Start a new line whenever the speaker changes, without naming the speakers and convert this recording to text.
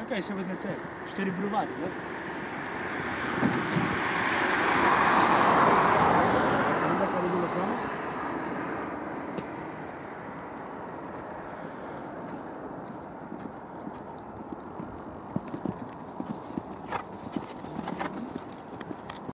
Kaj, kaj se vedete? Štiri bruvati, ne?